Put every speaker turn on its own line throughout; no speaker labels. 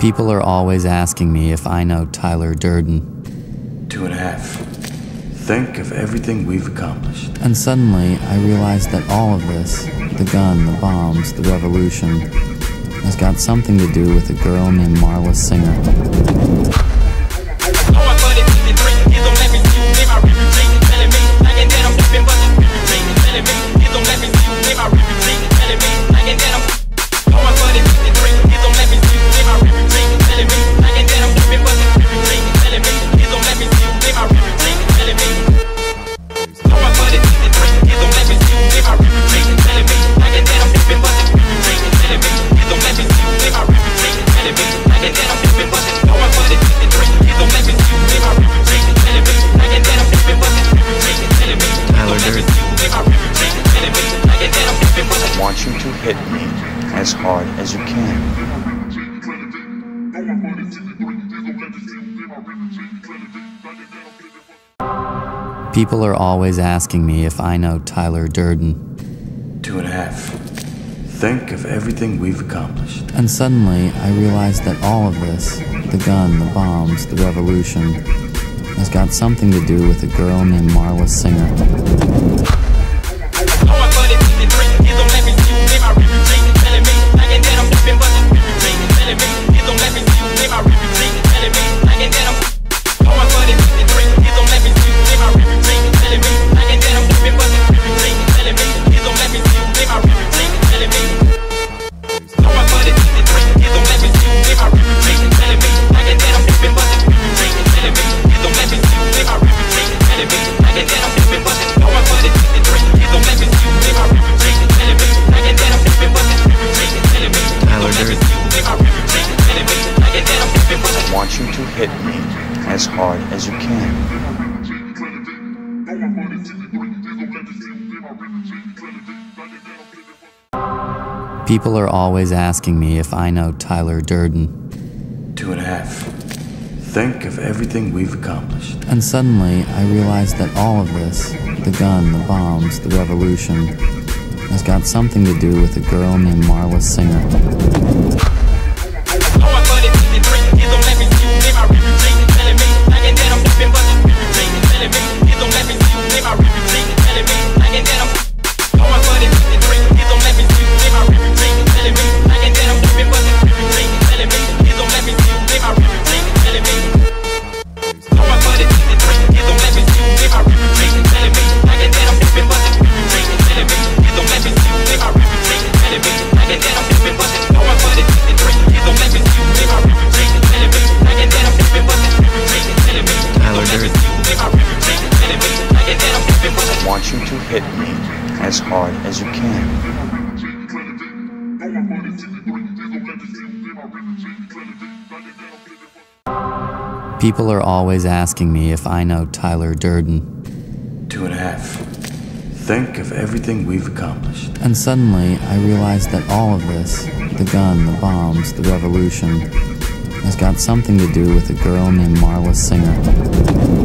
People are always asking me if I know Tyler Durden.
Two and a half. Think of everything we've accomplished.
And suddenly, I realized that all of this the gun, the bombs, the revolution has got something to do with a girl named Marla Singer.
As hard as you can.
People are always asking me if I know Tyler Durden.
Two and a half. Think of everything we've accomplished.
And suddenly, I realized that all of this the gun, the bombs, the revolution has got something to do with a girl named Marla Singer.
Hard as you can.
People are always asking me if I know Tyler Durden.
Two and a half. Think of everything we've accomplished.
And suddenly, I realized that all of this the gun, the bombs, the revolution has got something to do with a girl named Marla Singer. People are always asking me if I know Tyler Durden.
Two and a half. Think of everything we've accomplished.
And suddenly, I realized that all of this the gun, the bombs, the revolution has got something to do with a girl named Marla Singer.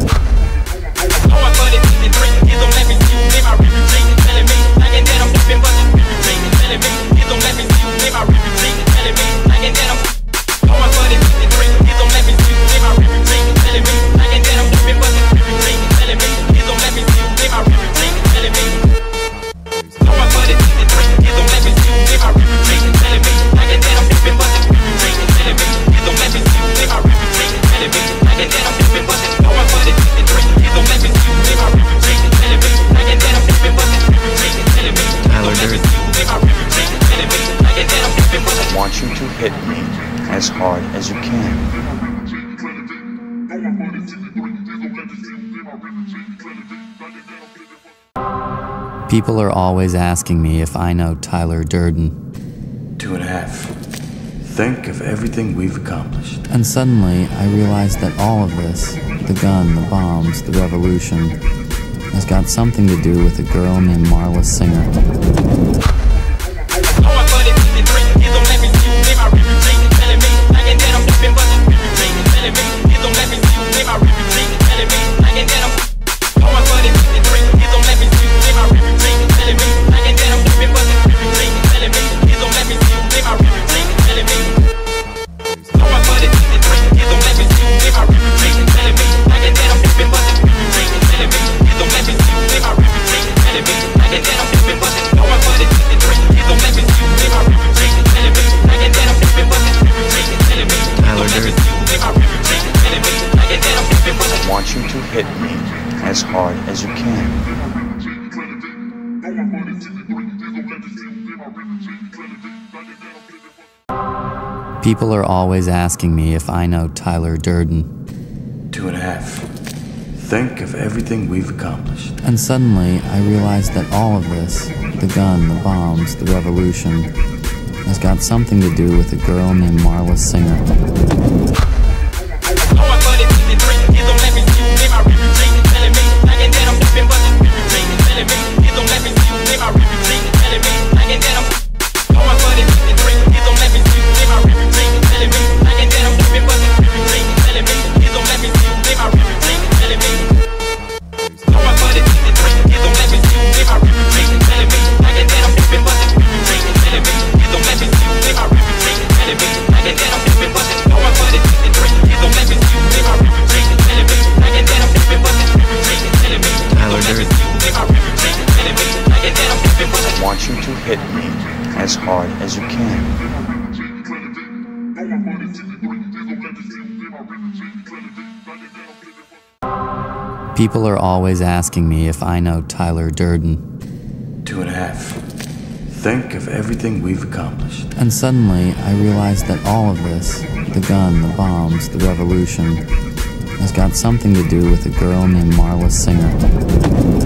People are always asking me if I know Tyler Durden.
Two and a half. Think of everything we've accomplished.
And suddenly, I realized that all of this the gun, the bombs, the revolution has got something to do with a girl named Marla Singer. People are always asking me if I know Tyler Durden.
Two and a half. Think of everything we've accomplished.
And suddenly, I realized that all of this the gun, the bombs, the revolution has got something to do with a girl named Marla Singer. People are always asking me if I know Tyler Durden.
Two and a half. Think of everything we've accomplished.
And suddenly, I realized that all of this the gun, the bombs, the revolution has got something to do with a girl named Marla Singer.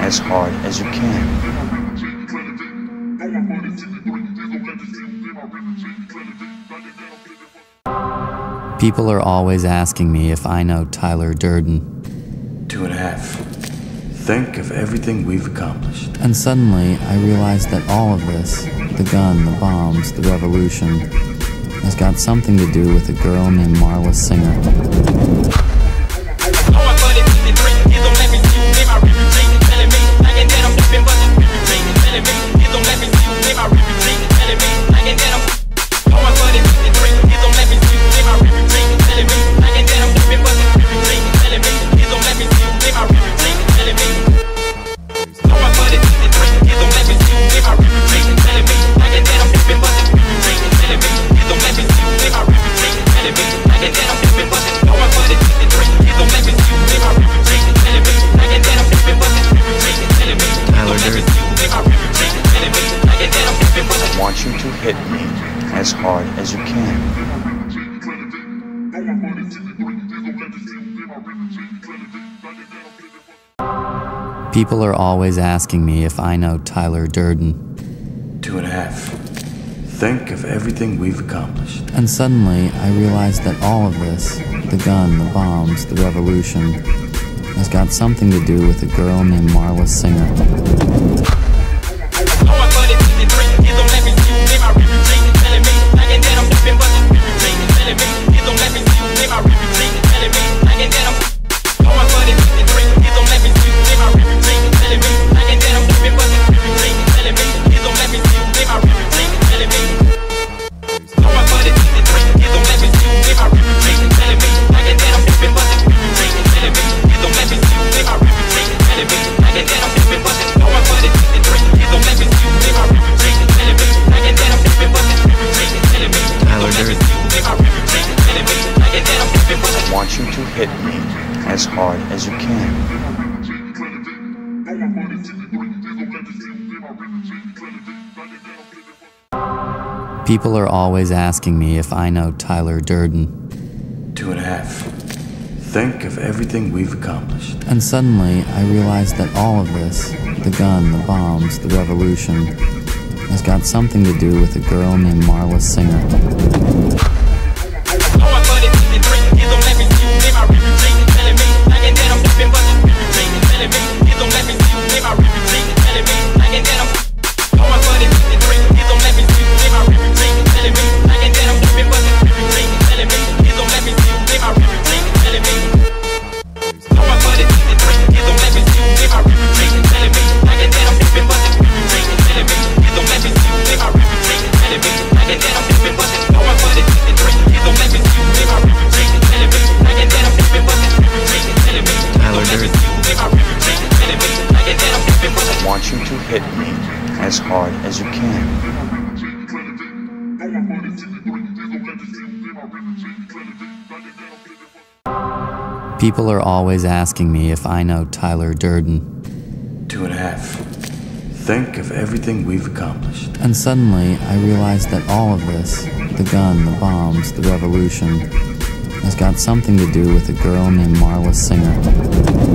As hard as you can.
People are always asking me if I know Tyler Durden.
Two and a half. Think of everything we've accomplished.
And suddenly, I realized that all of this the gun, the bombs, the revolution has got something to do with a girl named Marla Singer. People are always asking me if I know Tyler Durden.
Two and a half. Think of everything we've accomplished.
And suddenly, I realized that all of this the gun, the bombs, the revolution has got something to do with a girl named Marla Singer. People are always asking me if I know Tyler Durden.
Two and a half. Think of everything we've accomplished.
And suddenly, I realized that all of this the gun, the bombs, the revolution has got something to do with a girl named Marla Singer. People are always asking me if I know Tyler Durden.
Two and a half. Think of everything we've accomplished.
And suddenly, I realized that all of this the gun, the bombs, the revolution has got something to do with a girl named Marla Singer.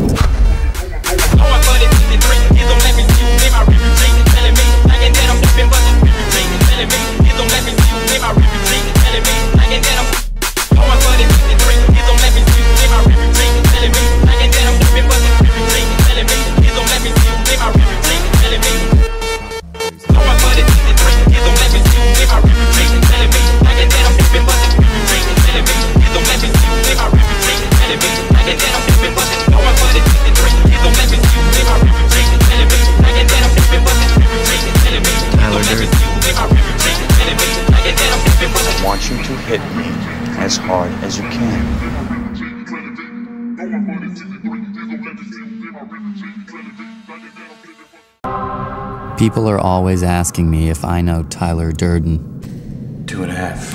People are always asking me if I know Tyler Durden.
Two and a half.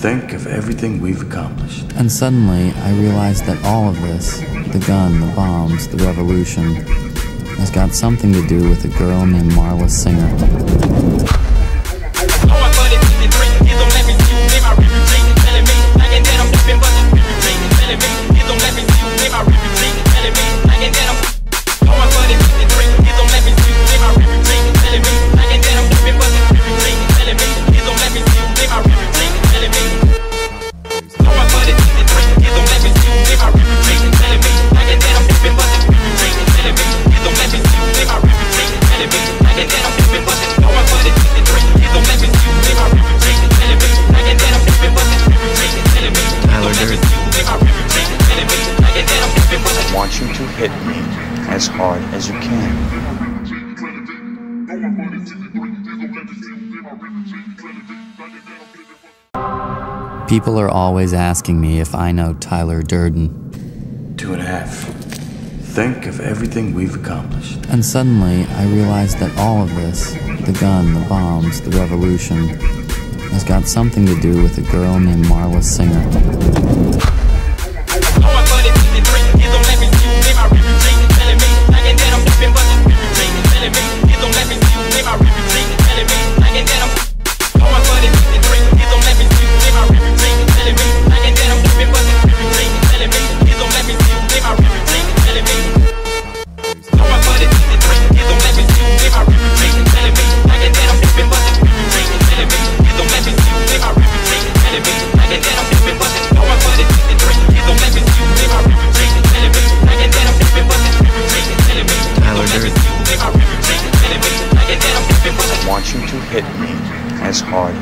Think of everything we've accomplished.
And suddenly, I realized that all of this the gun, the bombs, the revolution has got something to do with a girl named Marla Singer. People are always asking me if I know Tyler Durden.
Two and a half. Think of everything we've accomplished.
And suddenly, I realized that all of this the gun, the bombs, the revolution has got something to do with a girl named Marla Singer.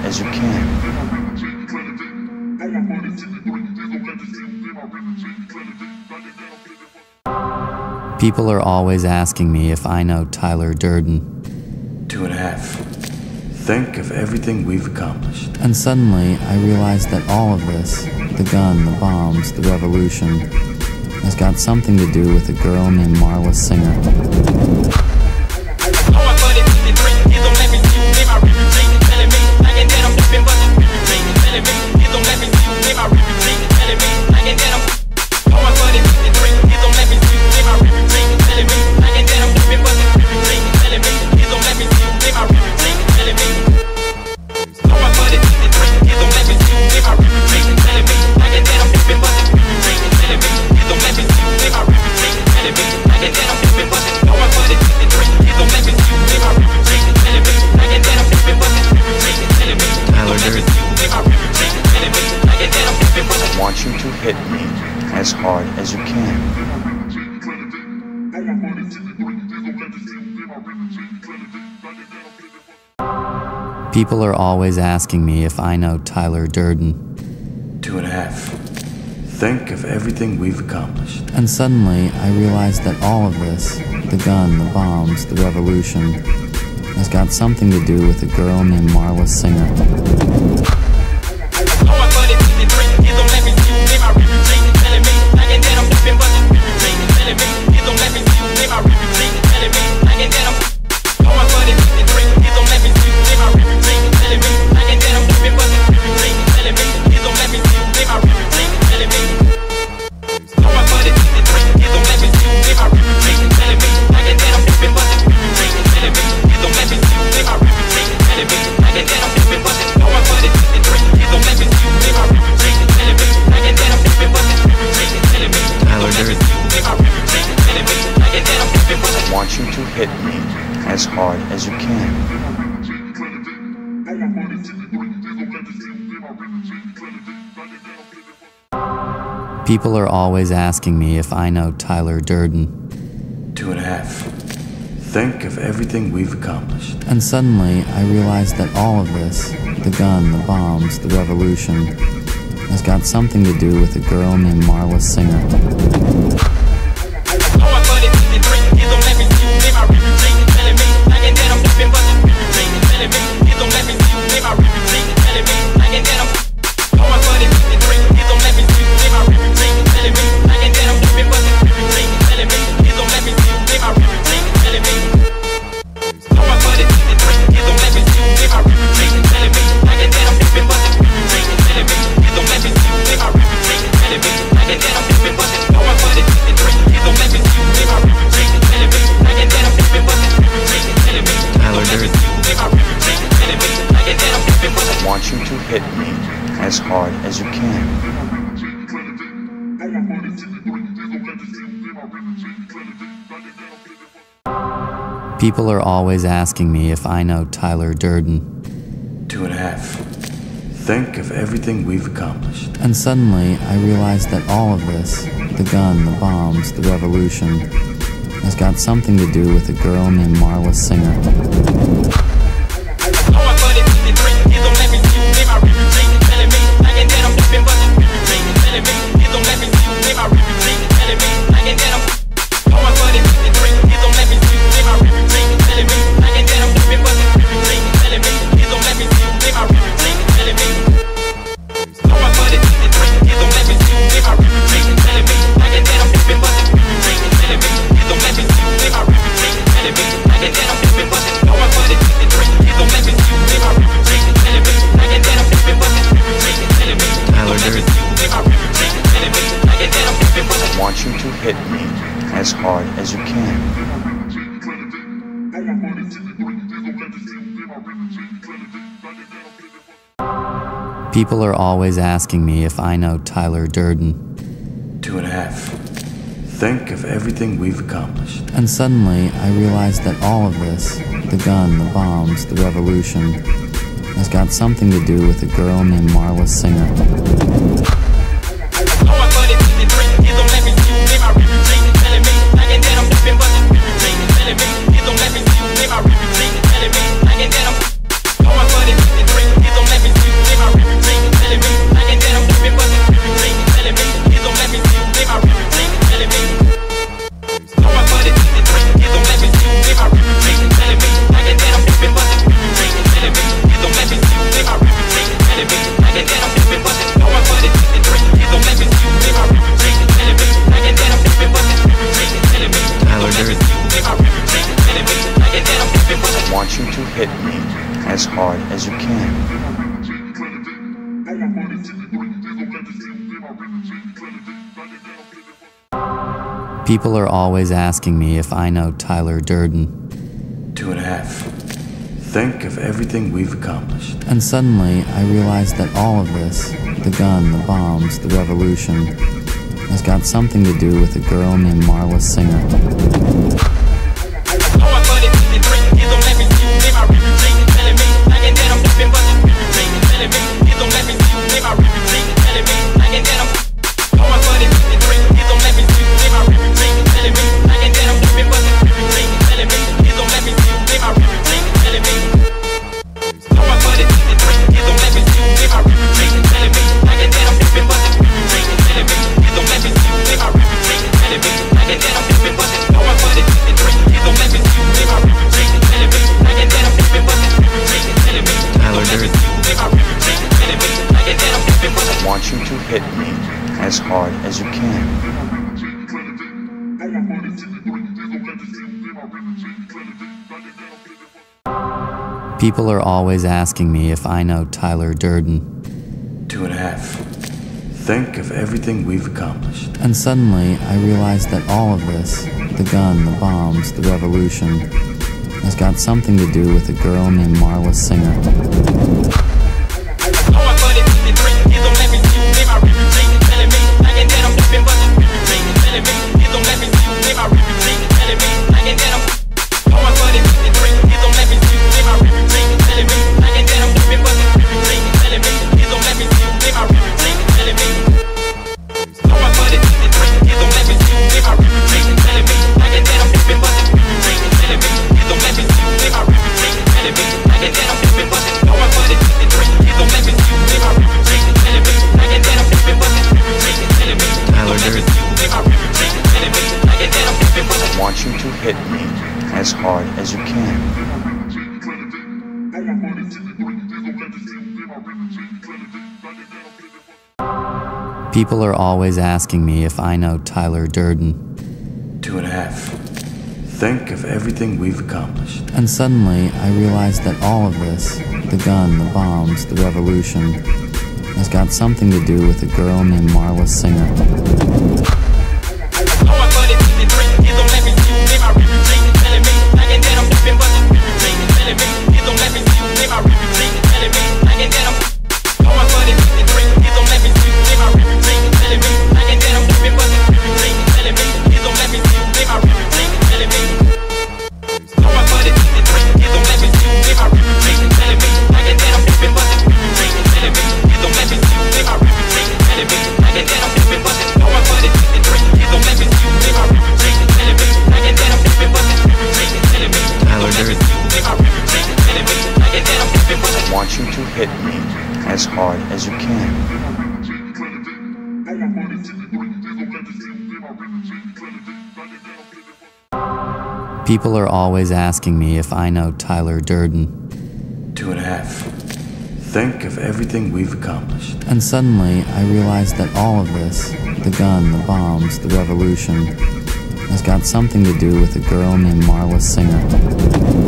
As you can.
People are always asking me if I know Tyler Durden.
Two and a half. Think of everything we've accomplished.
And suddenly, I realized that all of this the gun, the bombs, the revolution has got something to do with a girl named Marla Singer.
As you can.
People are always asking me if I know Tyler Durden.
Two and a half. Think of everything we've accomplished.
And suddenly, I realized that all of this the gun, the bombs, the revolution has got something to do with a girl named Marla Singer. People are always asking me if I know Tyler Durden,
Two and a half. Think of everything we've accomplished.
and suddenly I realized that all of this the gun, the bombs, the revolution has got something to do with a girl named Marla Singer. People are always asking me if I know Tyler Durden,
Two and a half. Think of everything we've accomplished.
and suddenly I realize that all of this the gun, the bombs, the revolution has got something to do with a girl named Marla Singer. People are always asking me if I know Tyler Durden,
Two and a half. Think of everything we've accomplished.
and suddenly I realize that all of this the gun, the bombs, the revolution has got something to do with a girl named Marla Singer. People are always asking me if I know Tyler Durden,
Two and a half. Think of everything we've accomplished.
and suddenly I realized that all of this the gun, the bombs, the revolution has got something to do with a girl named Marla Singer. People are always asking me if I know Tyler Durden,
Two and a half. Think of everything we've accomplished.
and suddenly I realized that all of this the gun, the bombs, the revolution has got something to do with a girl named Marla Singer.
Hard as you can.
People are always asking me if I know Tyler Durden.
Two and a half. Think of everything we've accomplished.
And suddenly, I realized that all of this the gun, the bombs, the revolution has got something to do with a girl named Marla Singer. People are always asking me if I know Tyler Durden.
Two and a half. Think of everything we've accomplished.
And suddenly, I realized that all of this the gun, the bombs, the revolution has got something to do with a girl named Marla Singer.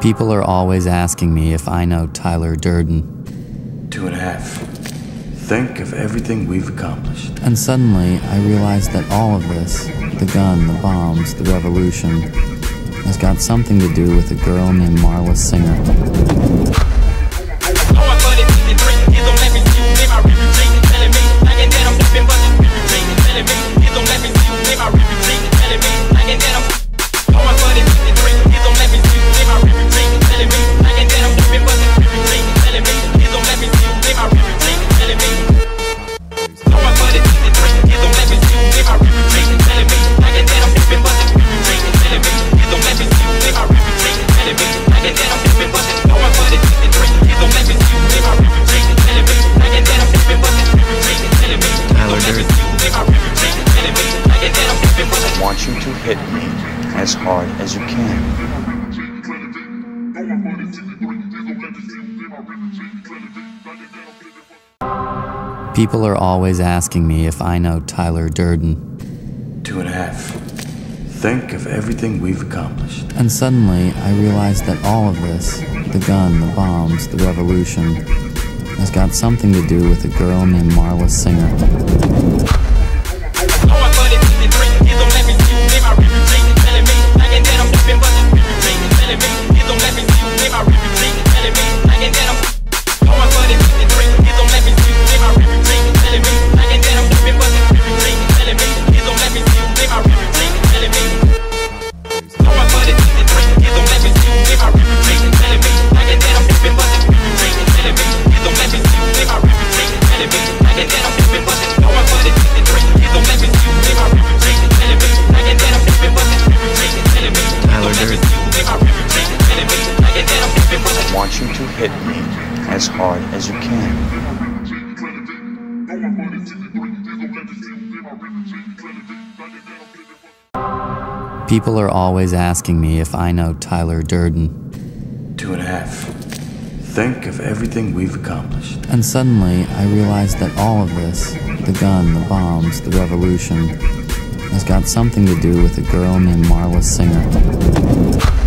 People are always asking me if I know Tyler Durden.
Two and a half. Think of everything we've accomplished.
And suddenly, I realized that all of this the gun, the bombs, the revolution has got something to do with a girl named Marla Singer. People are always asking me if I know Tyler Durden.
Two and a half. Think of everything we've accomplished.
And suddenly, I realized that all of this the gun, the bombs, the revolution has got something to do with a girl named Marla Singer. People are always asking me if I know Tyler Durden.
Two and a half. Think of everything we've accomplished.
And suddenly, I realized that all of this the gun, the bombs, the revolution has got something to do with a girl named Marla Singer.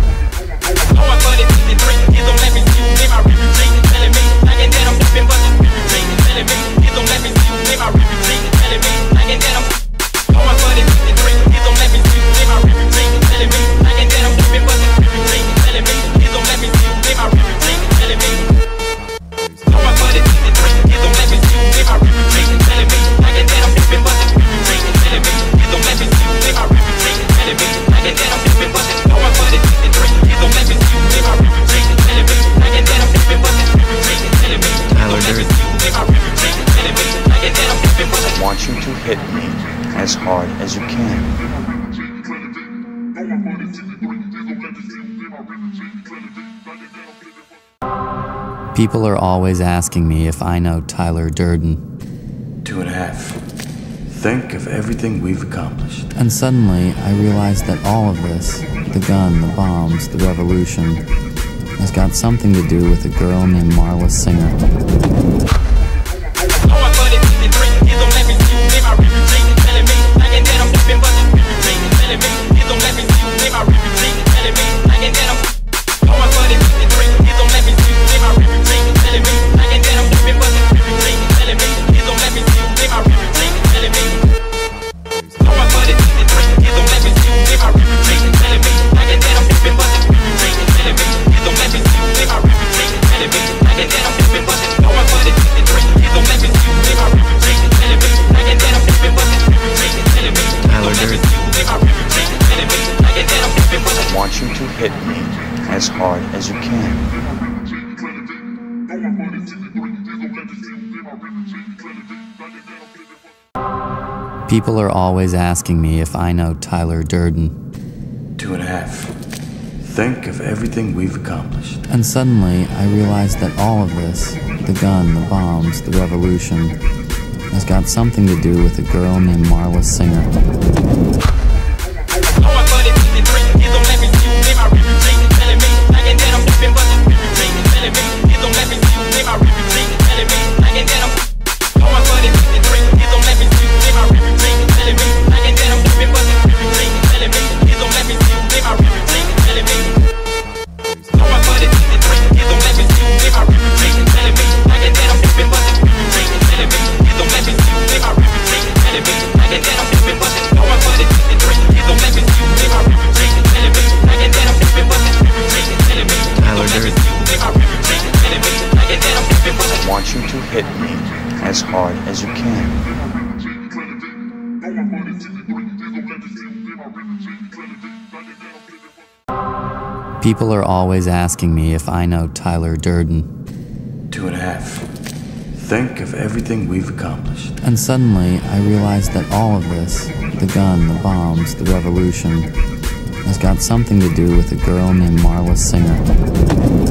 People are always asking me if I know Tyler Durden.
Two and a half. Think of everything we've accomplished.
And suddenly, I realized that all of this the gun, the bombs, the revolution has got something to do with a girl named Marla Singer.
As hard as you can.
People are always asking me if I know Tyler Durden.
Two and a half. Think of everything we've accomplished.
And suddenly, I realized that all of this the gun, the bombs, the revolution has got something to do with a girl named Marla Singer. People are always asking me if I know Tyler Durden.
Two and a half. Think of everything we've accomplished.
And suddenly, I realized that all of this the gun, the bombs, the revolution has got something to do with a girl named Marla Singer.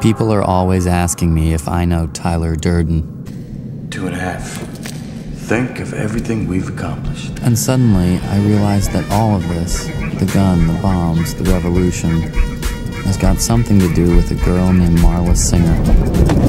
People are always asking me if I know Tyler Durden.
Two and a half. Think of everything we've accomplished.
And suddenly, I realized that all of this the gun, the bombs, the revolution has got something to do with a girl named Marla Singer.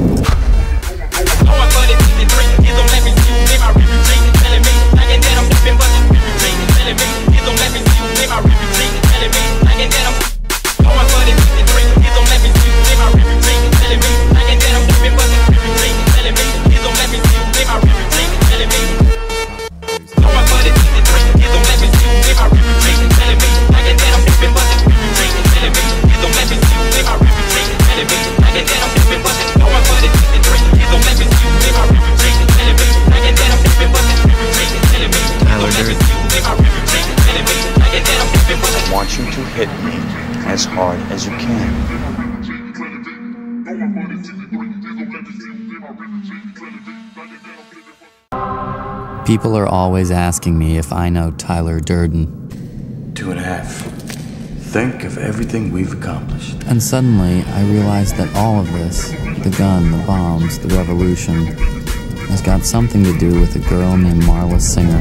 People are always asking me if I know Tyler Durden.
Two and a half. Think of everything we've accomplished.
And suddenly, I realized that all of this the gun, the bombs, the revolution has got something to do with a girl named Marla Singer.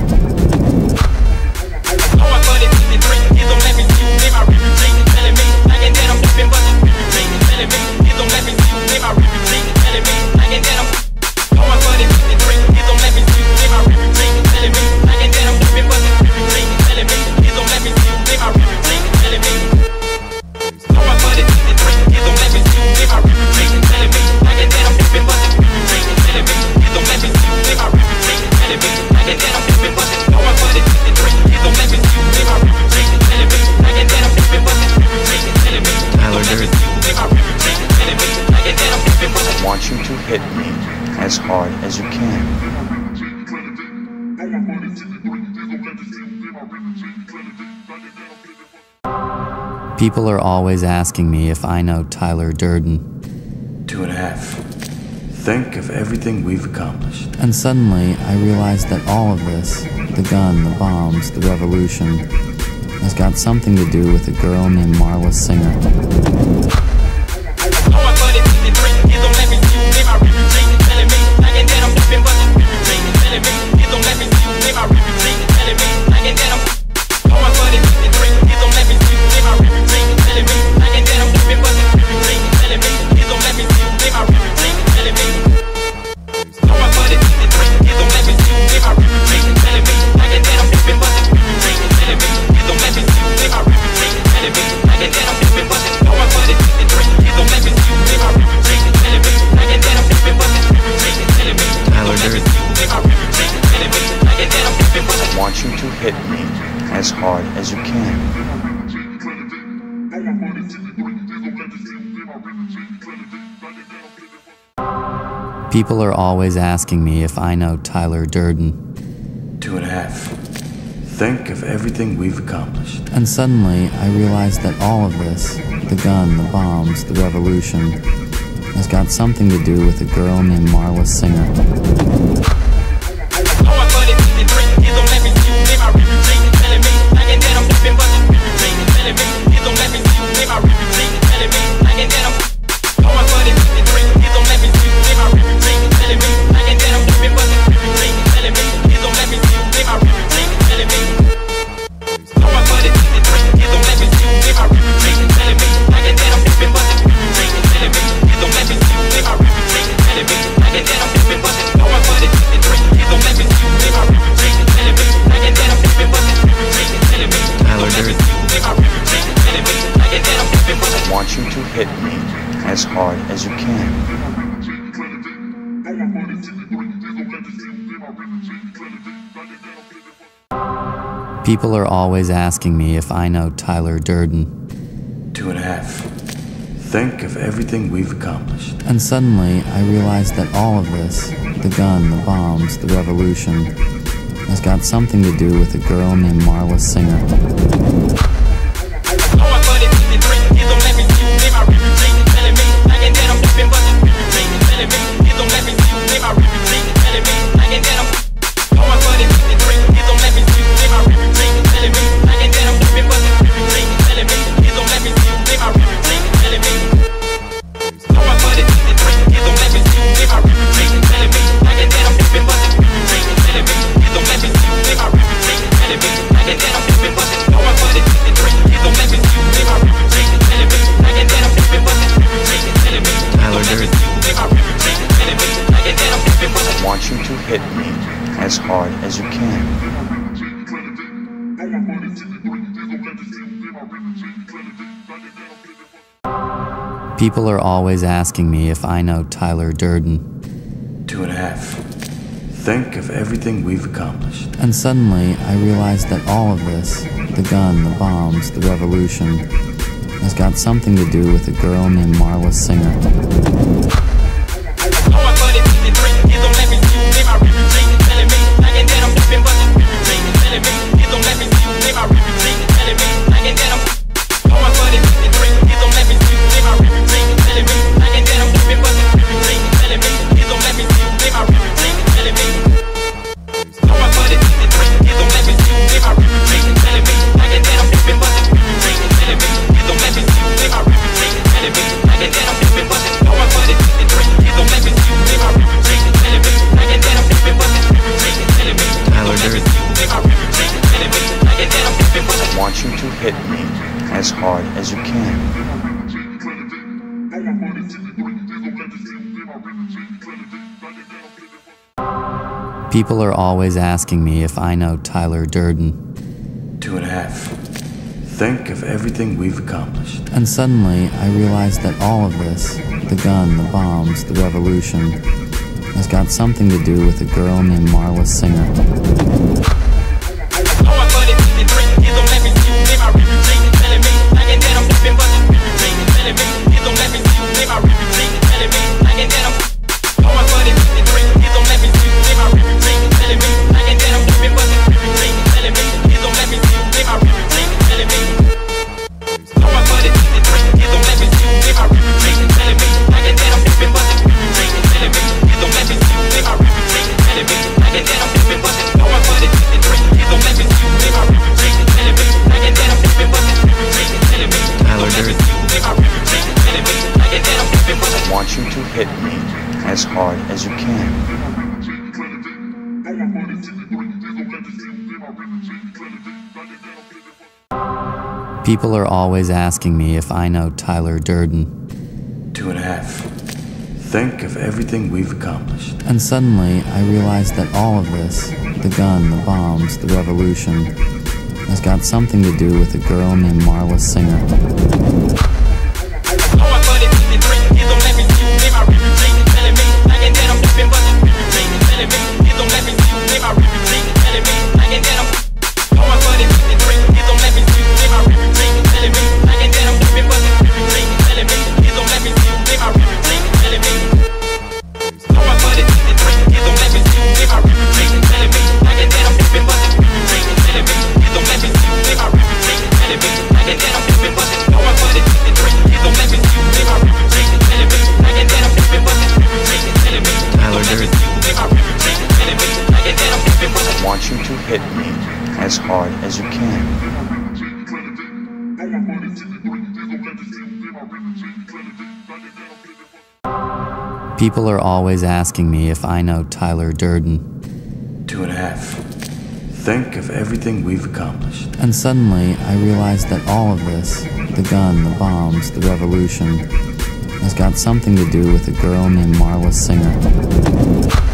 People are always asking me if I know Tyler Durden,
Two and a half. Think of everything we've accomplished.
and suddenly I realize that all of this the gun, the bombs, the revolution has got something to do with a girl named Marla Singer. People are always asking me if I know Tyler Durden,
Two and a half. Think of everything we've accomplished.
and suddenly I realize that all of this the gun, the bombs, the revolution has got something to do with a girl named Marla Singer. People are always asking me if I know Tyler Durden,
Two and a half. Think of everything we've accomplished.
and suddenly I realize that all of this the gun, the bombs, the revolution has got something to do with a girl named Marla Singer. People are always asking me if I know Tyler Durden,
Two and a half. Think of everything we've accomplished.
and suddenly I realized that all of this the gun, the bombs, the revolution has got something to do with a girl named Marla Singer.
As you can.
People are always asking me if I know Tyler Durden,
Two and a half. Think of everything we've accomplished.
and suddenly I realized that all of this the gun, the bombs, the revolution has got something to do with a girl named Marla Singer. People are always asking me if I know Tyler Durden.
Two and a half. Think of everything we've accomplished.
And suddenly, I realized that all of this the gun, the bombs, the revolution has got something to do with a girl named Marla Singer. People are always asking me if I know Tyler Durden.
Two and a half. Think of everything we've accomplished.
And suddenly, I realized that all of this the gun, the bombs, the revolution has got something to do with a girl named Marla Singer.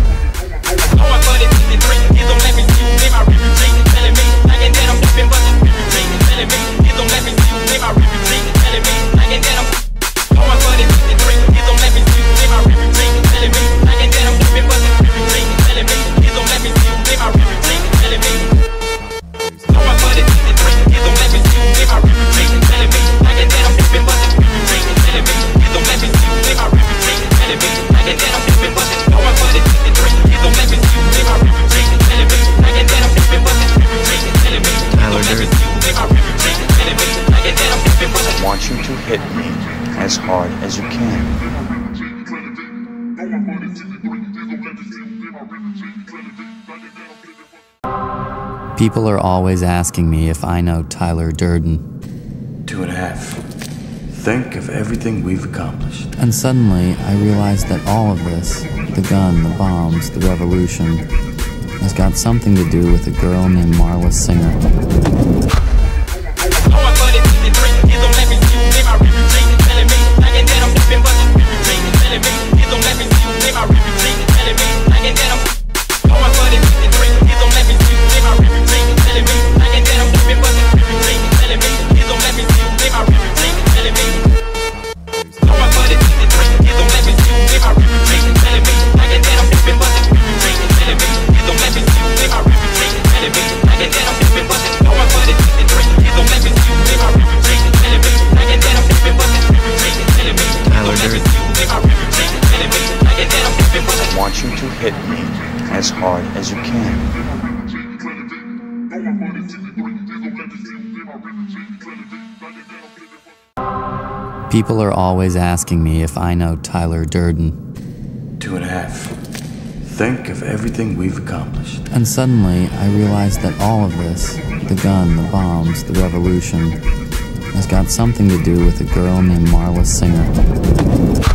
People are always asking me if I know Tyler Durden.
Two and a half. Think of everything we've accomplished.
And suddenly, I realized that all of this the gun, the bombs, the revolution has got something to do with a girl named Marla Singer.
I want you to hit me as hard as you can.
People are always asking me if I know Tyler Durden.
Two and a half. Think of everything we've accomplished.
And suddenly, I realized that all of this the gun, the bombs, the revolution has got something to do with a girl named Marla Singer.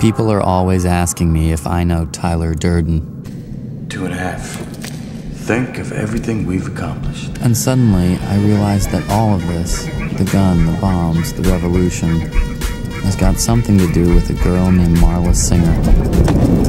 People are always asking me if I know Tyler Durden.
Two and a half. Think of everything we've accomplished.
And suddenly, I realized that all of this the gun, the bombs, the revolution has got something to do with a girl named Marla Singer.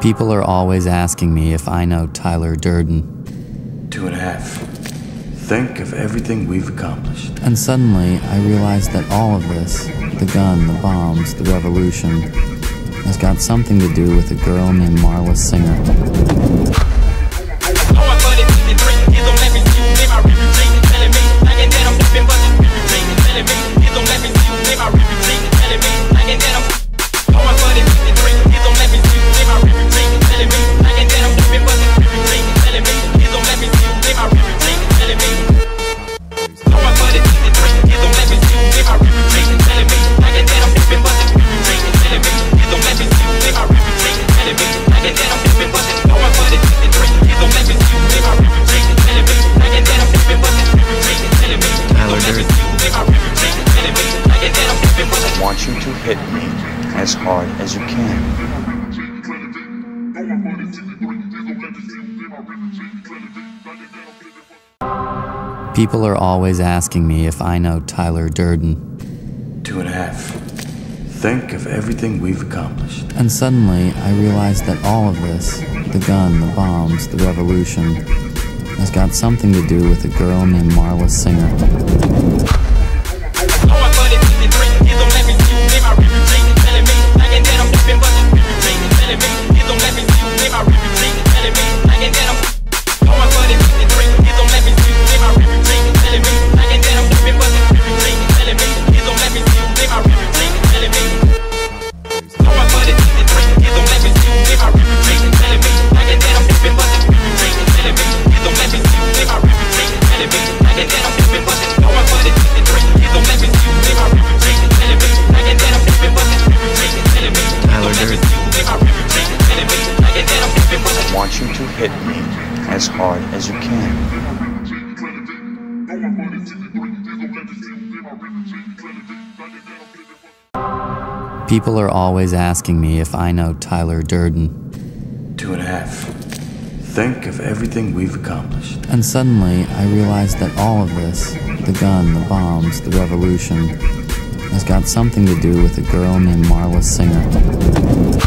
People are always asking me if I know Tyler Durden.
Two and a half. Think of everything we've accomplished.
And suddenly, I realized that all of this the gun, the bombs, the revolution has got something to do with a girl named Marla Singer. People are always asking me if I know Tyler Durden.
Two and a half. Think of everything we've accomplished.
And suddenly, I realized that all of this the gun, the bombs, the revolution has got something to do with a girl named Marla Singer. People are always asking me if I know Tyler Durden.
Two and a half. Think of everything we've accomplished.
And suddenly, I realized that all of this the gun, the bombs, the revolution has got something to do with a girl named Marla Singer.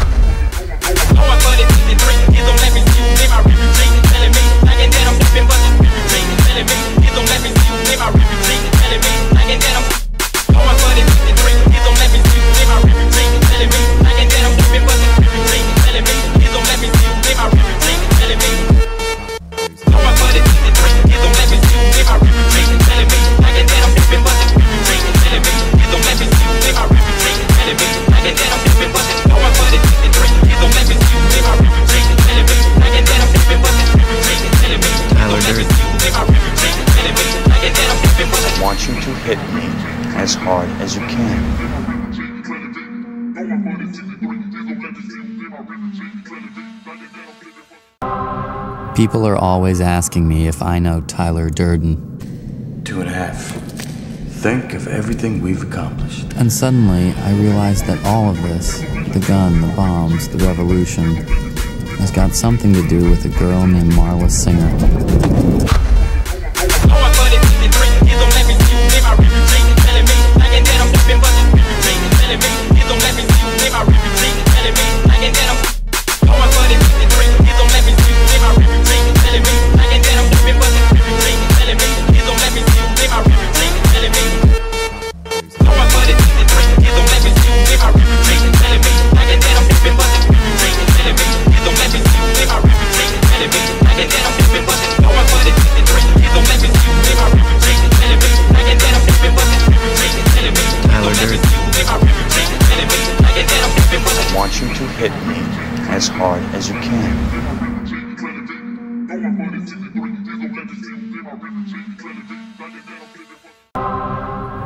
People are always asking me if I know Tyler Durden.
Two and a half. Think of everything we've accomplished.
And suddenly, I realized that all of this the gun, the bombs, the revolution has got something to do with a girl named Marla Singer.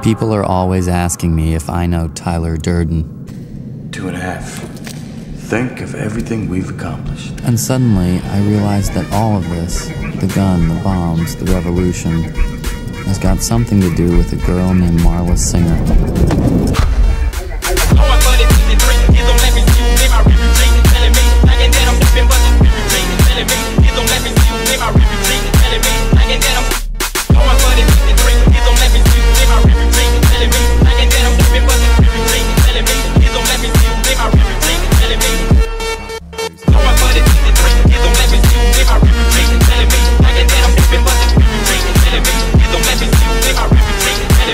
People are always asking me if I know Tyler Durden.
Two and a half. Think of everything we've accomplished.
And suddenly, I realized that all of this the gun, the bombs, the revolution has got something to do with a girl named Marla Singer.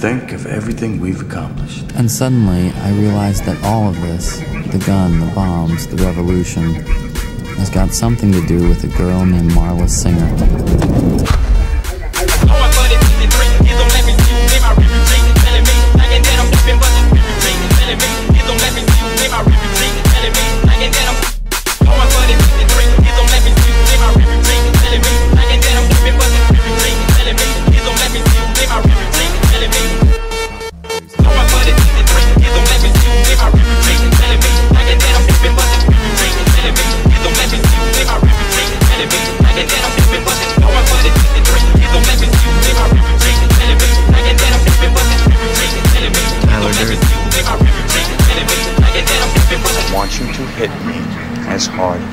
Think of everything we've accomplished.
And suddenly, I realized that all of this the gun, the bombs, the revolution has got something to do with a girl named Marla Singer.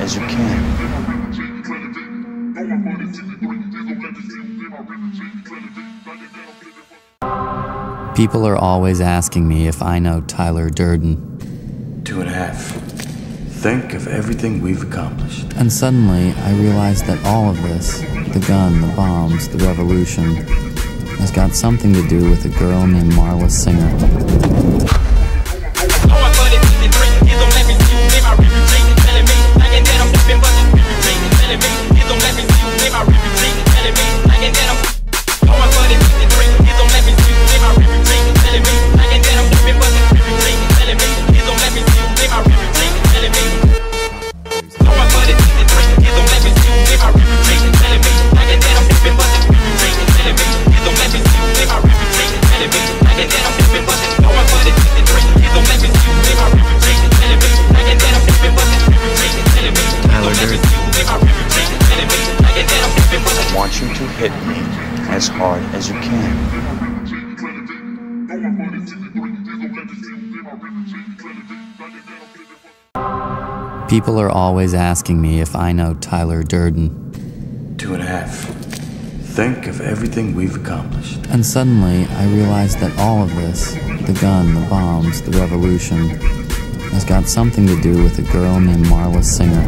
As you can.
People are always asking me if I know Tyler Durden.
Two and a half. Think of everything we've accomplished.
And suddenly, I realized that all of this the gun, the bombs, the revolution has got something to do with a girl named Marla Singer. People are always asking me if I know Tyler Durden.
Two and a half. Think of everything we've accomplished.
And suddenly, I realized that all of this the gun, the bombs, the revolution has got something to do with a girl named Marla Singer.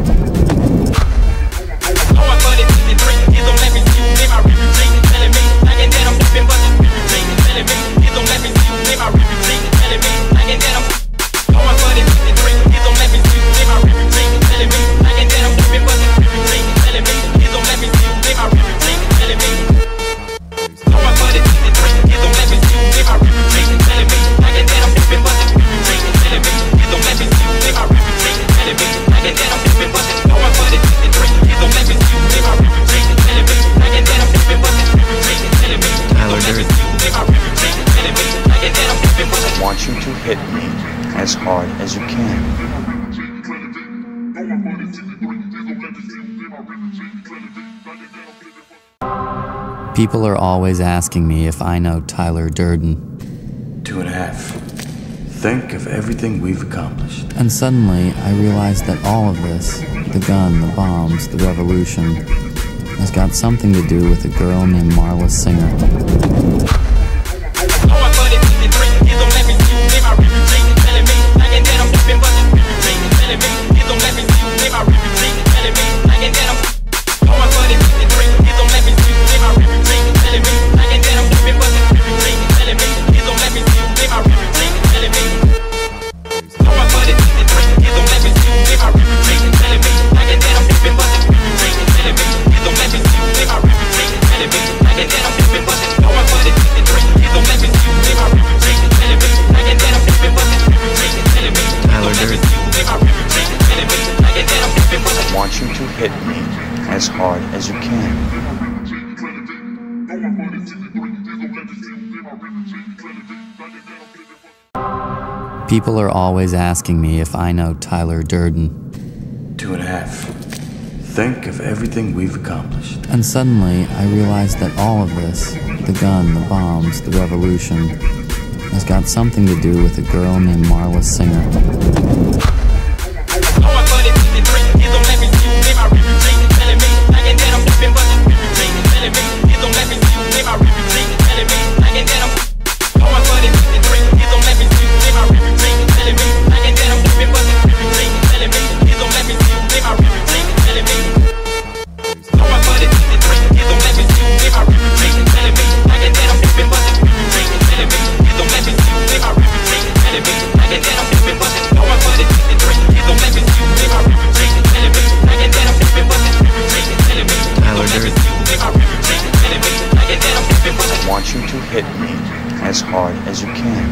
People are always asking me if I know Tyler Durden.
Two and a half. Think of everything we've accomplished.
And suddenly, I realized that all of this the gun, the bombs, the revolution has got something to do with a girl named Marla Singer.
As you can.
People are always asking me if I know Tyler Durden.
Two and a half. Think of everything we've accomplished.
And suddenly, I realized that all of this the gun, the bombs, the revolution has got something to do with a girl named Marla Singer.
Hard as you can.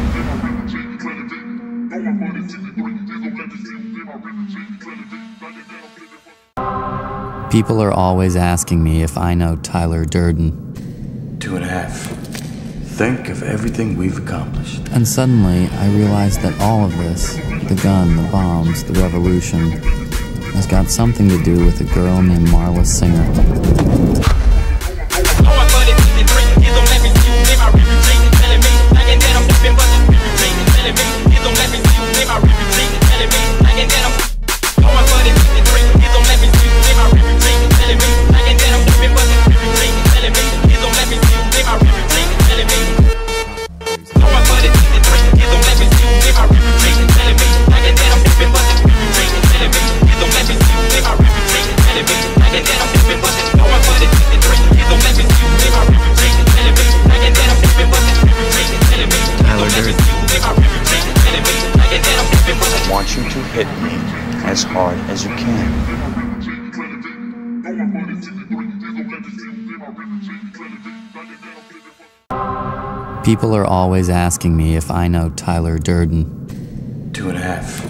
People are always asking me if I know Tyler Durden.
Two and a half. Think of everything we've accomplished.
And suddenly, I realized that all of this the gun, the bombs, the revolution has got something to do with a girl named Marla Singer. People are always asking me if I know Tyler Durden.
Two and a half.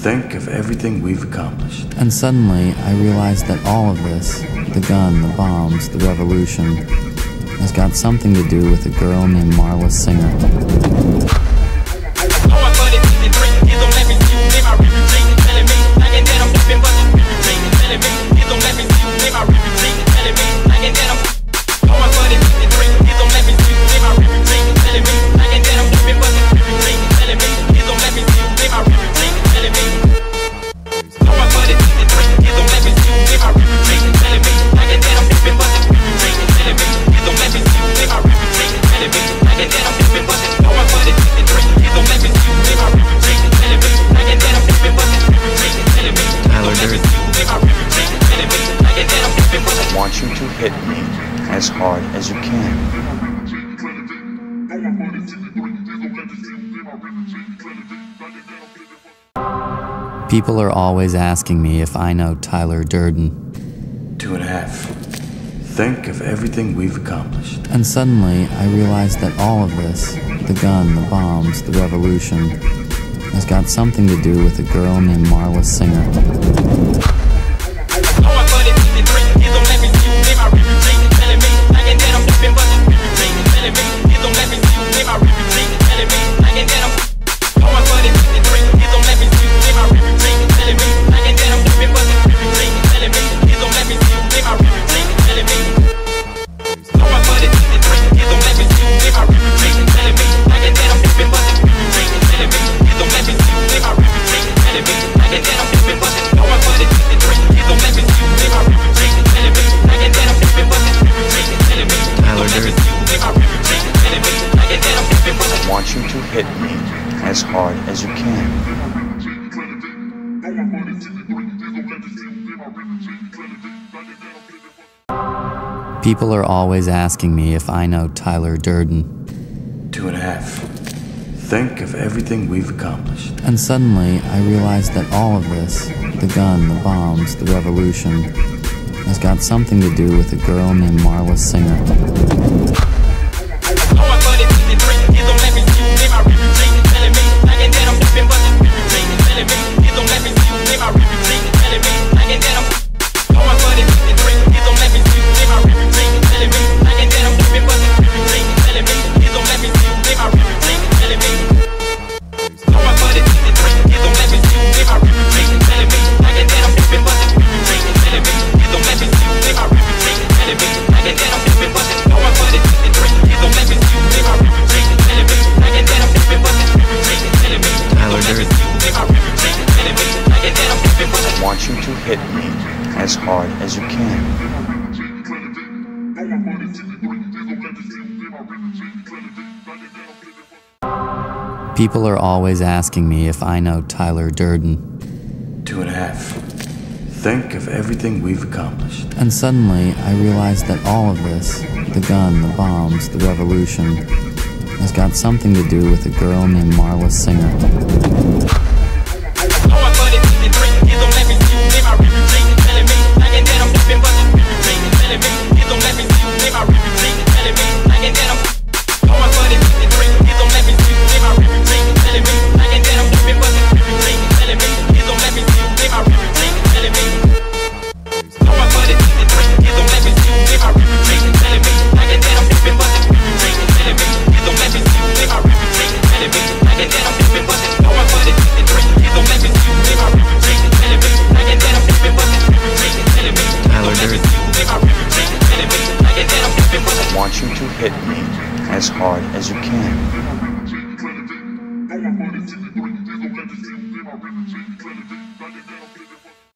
Think of everything we've accomplished.
And suddenly, I realized that all of this the gun, the bombs, the revolution has got something to do with a girl named Marla Singer. People are always asking me if I know Tyler Durden.
Two and a half. Think of everything we've accomplished.
And suddenly, I realized that all of this the gun, the bombs, the revolution has got something to do with a girl named Marla Singer. People are always asking me if I know Tyler Durden.
Two and a half. Think of everything we've accomplished.
And suddenly, I realized that all of this the gun, the bombs, the revolution has got something to do with a girl named Marla Singer. Are always asking me if I know Tyler Durden.
Two and a half. Think of everything we've accomplished.
And suddenly, I realized that all of this the gun, the bombs, the revolution has got something to do with a girl named Marla Singer.